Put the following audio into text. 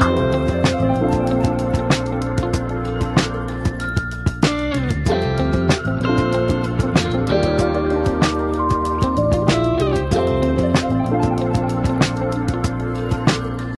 啊。